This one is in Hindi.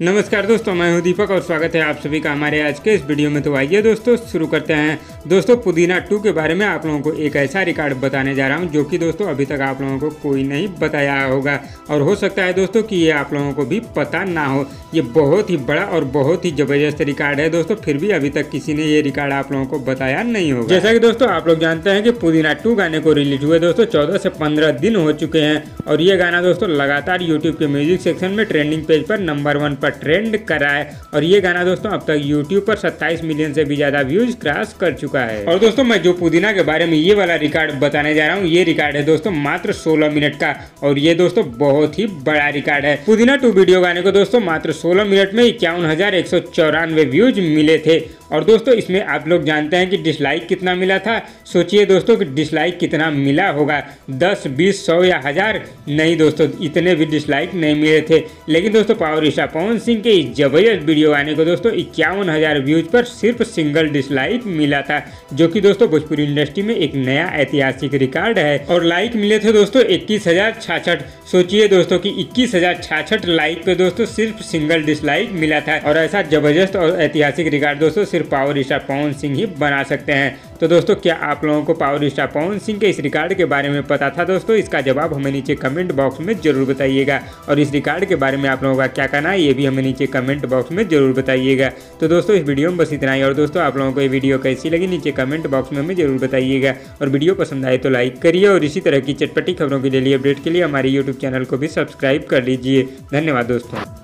नमस्कार दोस्तों, मैं हूँ दीपक और स्वागत है आप सभी का हमारे आज के इस वीडियो में। तो आइए दोस्तों, शुरू करते हैं। दोस्तों, पुदीना टू के बारे में आप लोगों को एक ऐसा रिकॉर्ड बताने जा रहा हूँ, जो कि दोस्तों, अभी तक आप लोगों को कोई नहीं बताया होगा। और हो सकता है दोस्तों, कि ये आप लोगों को भी पता ना हो। ये बहुत ही बड़ा और बहुत ही ज़बरदस्त रिकॉर्ड है दोस्तों, फिर भी अभी तक किसी ने ये रिकॉर्ड आप लोगों को बताया नहीं होगा। जैसा कि दोस्तों, आप लोग जानते हैं कि पुदीना टू गाने को रिलीज़ हुए दोस्तों, चौदह से पंद्रह दिन हो चुके हैं। और ये गाना दोस्तों, लगातार यूट्यूब के म्यूज़िक सेक्शन में ट्रेंडिंग पेज पर नंबर वन पर ट्रेंड करा है और ये गाना दोस्तों अब तक यूट्यूब पर 27 मिलियन से भी ज़्यादा व्यूज़ क्रॉस कर चुका है। और दोस्तों मैं जो पुदीना के बारे में ये वाला रिकॉर्ड बताने जा रहा हूँ, ये रिकॉर्ड है दोस्तों मात्र 16 मिनट का। और ये दोस्तों बहुत ही बड़ा रिकॉर्ड है। पुदीना टू वीडियो गाने को दोस्तों मात्र 16 मिनट में इक्यावन व्यूज़ मिले थे। और दोस्तों, इसमें आप लोग जानते हैं कि डिसलाइक कितना मिला था। सोचिए दोस्तों कि डिसलाइक कितना मिला होगा। दस, बीस, सौ या हज़ार? नहीं दोस्तों, इतने भी डिसलाइक नहीं मिले थे। लेकिन दोस्तों, पावर ईशा पवन सिंह के इस ज़बरदस्त वीडियो आने को दोस्तों, इक्यावन हज़ार व्यूज़ पर सिर्फ़ सिंगल डिसलाइक मिला था, जो कि दोस्तों, भोजपुरी इंडस्ट्री में एक नया ऐतिहासिक रिकॉर्ड है। और लाइक मिले थे दोस्तों, इक्कीस हज़ार सोचिए दोस्तों कि इक्कीस हज़ार छाछठ लाइक पे दोस्तों, सिर्फ़ सिंगल डिसलाइक मिला था। और ऐसा ज़बरदस्त और ऐतिहासिक रिकॉर्ड दोस्तों सिर्फ़ पावर स्टार पवन सिंह ही बना सकते हैं। तो दोस्तों, क्या आप लोगों को पावर स्टार पवन सिंह के इस रिकॉर्ड के बारे में पता था दोस्तों? इसका जवाब हमें नीचे कमेंट बॉक्स में ज़रूर बताइएगा। और इस रिकॉर्ड के बारे में आप लोगों का क्या कहना है, ये भी हमें नीचे कमेंट बॉक्स में ज़रूर बताइएगा। तो दोस्तों, इस वीडियो में बस इतना ही। और दोस्तों, आप लोगों को ये वीडियो कैसी लगी, नीचे कमेंट बॉक्स में हमें ज़रूर बताइएगा। और वीडियो पसंद आए तो लाइक करिए और इसी तरह की चटपटी खबरों की डेली अपडेट के लिए हमारे यूट्यूब चैनल को भी सब्सक्राइब कर लीजिए। धन्यवाद दोस्तों।